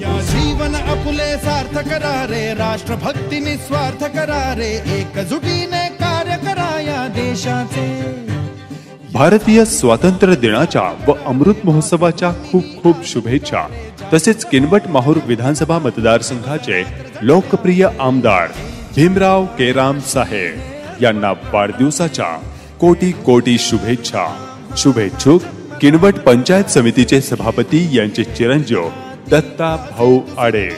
या जीवन अपुले सार्थक रारे राष्ट्रभक्ती निस्वार्थ करारे एकजुटीने कार्य कराया देशाचे। भारतीय स्वातंत्र्य दिनाच्या व अमृत महोत्सवाच्या खूप खूप शुभेच्छा। तसेच किनवट माहूर विधानसभा मतदारसंघाचे लोकप्रिय आमदार भीमराव केराम साहेब यांना वाढदिवसाच्या कोटी कोटी शुभेच्छा। शुभेच्छुक किनवट पंचायत समितीचे सभापती यांचे चिरंजीव दत्ता भाऊ आडे.